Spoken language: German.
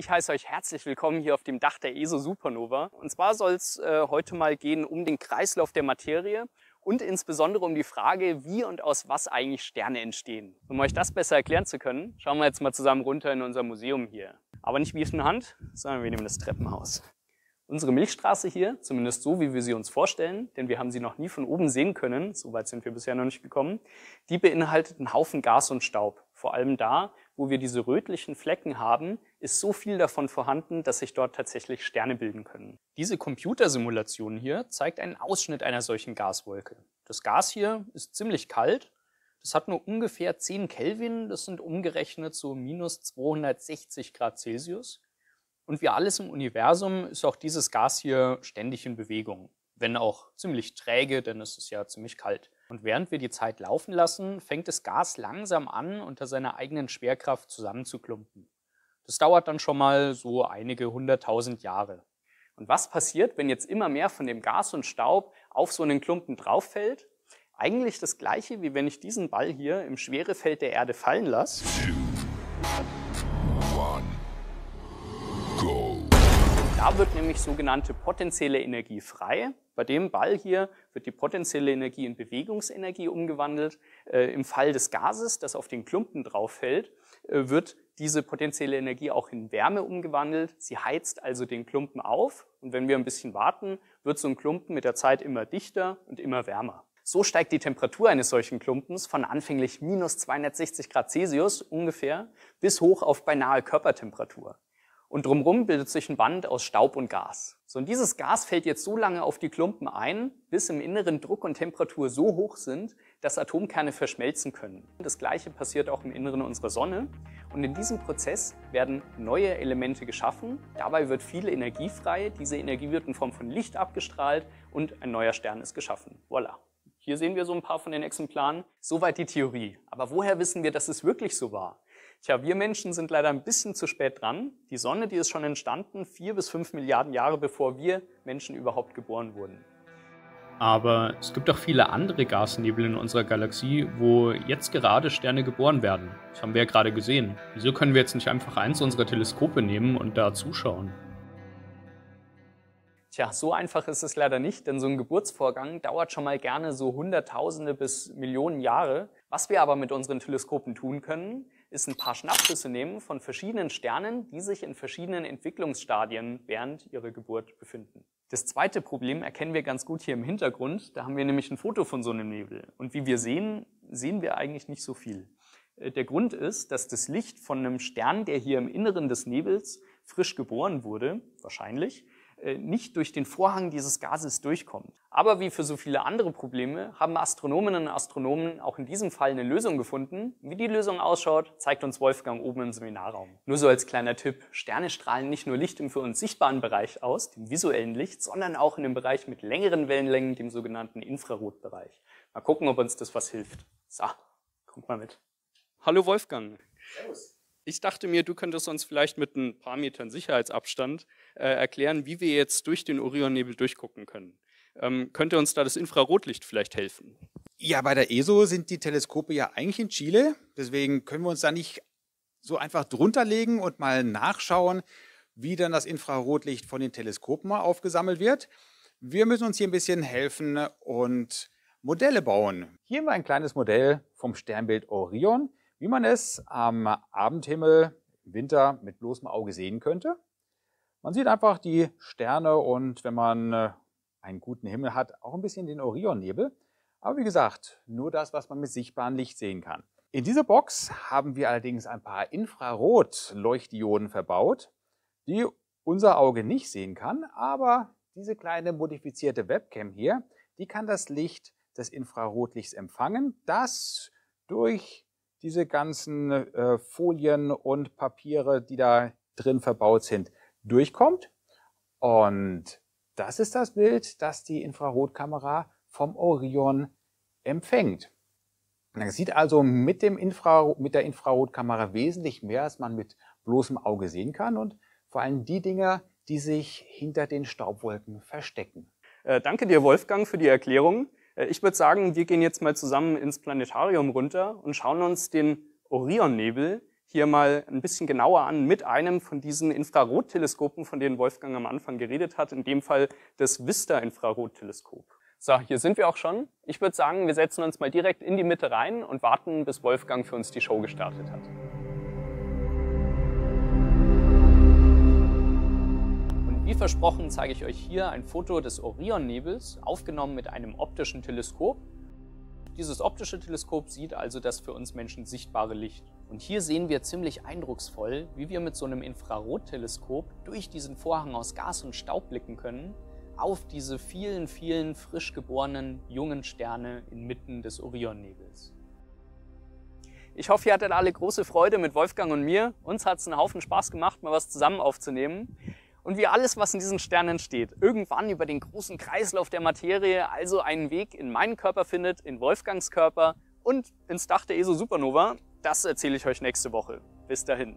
Ich heiße euch herzlich willkommen hier auf dem Dach der ESO Supernova. Und zwar soll es äh, heute mal gehen um den Kreislauf der Materie und insbesondere um die Frage, wie und aus was eigentlich Sterne entstehen. Um euch das besser erklären zu können, schauen wir jetzt mal zusammen runter in unser Museum hier. Aber nicht wie von Hand, sondern wir nehmen das Treppenhaus. Unsere Milchstraße hier, zumindest so, wie wir sie uns vorstellen, denn wir haben sie noch nie von oben sehen können, so weit sind wir bisher noch nicht gekommen, die beinhaltet einen Haufen Gas und Staub. Vor allem da, wo wir diese rötlichen Flecken haben, ist so viel davon vorhanden, dass sich dort tatsächlich Sterne bilden können. Diese Computersimulation hier zeigt einen Ausschnitt einer solchen Gaswolke. Das Gas hier ist ziemlich kalt, das hat nur ungefähr 10 Kelvin, das sind umgerechnet so minus 260 Grad Celsius. Und wie alles im Universum ist auch dieses Gas hier ständig in Bewegung, wenn auch ziemlich träge, denn es ist ja ziemlich kalt. Und während wir die Zeit laufen lassen, fängt das Gas langsam an, unter seiner eigenen Schwerkraft zusammenzuklumpen. Das dauert dann schon mal so einige hunderttausend Jahre. Und was passiert, wenn jetzt immer mehr von dem Gas und Staub auf so einen Klumpen drauf fällt? Eigentlich das gleiche, wie wenn ich diesen Ball hier im Schwerefeld der Erde fallen lasse. Da wird nämlich sogenannte potenzielle Energie frei. Bei dem Ball hier wird die potenzielle Energie in Bewegungsenergie umgewandelt. Äh, Im Fall des Gases, das auf den Klumpen drauf fällt, äh, wird diese potenzielle Energie auch in Wärme umgewandelt. Sie heizt also den Klumpen auf und wenn wir ein bisschen warten, wird so ein Klumpen mit der Zeit immer dichter und immer wärmer. So steigt die Temperatur eines solchen Klumpens von anfänglich minus 260 Grad Celsius ungefähr bis hoch auf beinahe Körpertemperatur und drumherum bildet sich ein Band aus Staub und Gas. So, und dieses Gas fällt jetzt so lange auf die Klumpen ein, bis im Inneren Druck und Temperatur so hoch sind, dass Atomkerne verschmelzen können. Das gleiche passiert auch im Inneren unserer Sonne. Und in diesem Prozess werden neue Elemente geschaffen. Dabei wird viel Energie frei. Diese Energie wird in Form von Licht abgestrahlt und ein neuer Stern ist geschaffen. Voilà. Hier sehen wir so ein paar von den Exemplaren. Soweit die Theorie. Aber woher wissen wir, dass es wirklich so war? Tja, wir Menschen sind leider ein bisschen zu spät dran. Die Sonne, die ist schon entstanden, vier bis fünf Milliarden Jahre bevor wir Menschen überhaupt geboren wurden. Aber es gibt auch viele andere Gasnebel in unserer Galaxie, wo jetzt gerade Sterne geboren werden. Das haben wir ja gerade gesehen. Wieso können wir jetzt nicht einfach eins unserer Teleskope nehmen und da zuschauen? Tja, so einfach ist es leider nicht, denn so ein Geburtsvorgang dauert schon mal gerne so Hunderttausende bis Millionen Jahre. Was wir aber mit unseren Teleskopen tun können, ist ein paar Schnappschüsse nehmen von verschiedenen Sternen, die sich in verschiedenen Entwicklungsstadien während ihrer Geburt befinden. Das zweite Problem erkennen wir ganz gut hier im Hintergrund. Da haben wir nämlich ein Foto von so einem Nebel. Und wie wir sehen, sehen wir eigentlich nicht so viel. Äh, der Grund ist, dass das Licht von einem Stern, der hier im Inneren des Nebels frisch geboren wurde, wahrscheinlich, nicht durch den Vorhang dieses Gases durchkommt. Aber wie für so viele andere Probleme haben Astronominnen und Astronomen auch in diesem Fall eine Lösung gefunden. Wie die Lösung ausschaut, zeigt uns Wolfgang oben im Seminarraum. Nur so als kleiner Tipp, Sterne strahlen nicht nur Licht im für uns sichtbaren Bereich aus, dem visuellen Licht, sondern auch in dem Bereich mit längeren Wellenlängen, dem sogenannten Infrarotbereich. Mal gucken, ob uns das was hilft. So, kommt mal mit. Hallo Wolfgang. Servus. Ich dachte mir, du könntest uns vielleicht mit ein paar Metern Sicherheitsabstand äh, erklären, wie wir jetzt durch den Orionnebel durchgucken können. Ähm, könnte uns da das Infrarotlicht vielleicht helfen? Ja, bei der ESO sind die Teleskope ja eigentlich in Chile. Deswegen können wir uns da nicht so einfach drunter legen und mal nachschauen, wie dann das Infrarotlicht von den Teleskopen mal aufgesammelt wird. Wir müssen uns hier ein bisschen helfen und Modelle bauen. Hier wir ein kleines Modell vom Sternbild Orion wie man es am Abendhimmel im Winter mit bloßem Auge sehen könnte. Man sieht einfach die Sterne und wenn man äh, einen guten Himmel hat, auch ein bisschen den Orionnebel. Aber wie gesagt, nur das, was man mit sichtbarem Licht sehen kann. In diese Box haben wir allerdings ein paar Infrarotleuchtdioden verbaut, die unser Auge nicht sehen kann, aber diese kleine modifizierte Webcam hier, die kann das Licht des Infrarotlichts empfangen, das durch diese ganzen äh, Folien und Papiere, die da drin verbaut sind, durchkommt. Und das ist das Bild, das die Infrarotkamera vom Orion empfängt. Man sieht also mit, dem Infra mit der Infrarotkamera wesentlich mehr, als man mit bloßem Auge sehen kann und vor allem die Dinge, die sich hinter den Staubwolken verstecken. Äh, danke dir, Wolfgang, für die Erklärung. Äh, ich würde sagen, wir gehen jetzt mal zusammen ins Planetarium runter und schauen uns den Orionnebel hier mal ein bisschen genauer an mit einem von diesen Infrarotteleskopen, von denen Wolfgang am Anfang geredet hat, in dem Fall das Vista-Infrarotteleskop. So, hier sind wir auch schon. Ich würde sagen, wir setzen uns mal direkt in die Mitte rein und warten, bis Wolfgang für uns die Show gestartet hat. Wie versprochen zeige ich euch hier ein Foto des Orionnebels, aufgenommen mit einem optischen Teleskop. Dieses optische Teleskop sieht also das für uns Menschen sichtbare Licht. Und hier sehen wir ziemlich eindrucksvoll, wie wir mit so einem Infrarotteleskop durch diesen Vorhang aus Gas und Staub blicken können auf diese vielen, vielen frisch geborenen jungen Sterne inmitten des Orionnebels. Ich hoffe, ihr hattet alle große Freude mit Wolfgang und mir. Uns hat es einen Haufen Spaß gemacht, mal was zusammen aufzunehmen. Und wie alles, was in diesen Sternen steht, irgendwann über den großen Kreislauf der Materie also einen Weg in meinen Körper findet, in Wolfgangs Körper und ins Dach der ESO Supernova, das erzähle ich euch nächste Woche. Bis dahin.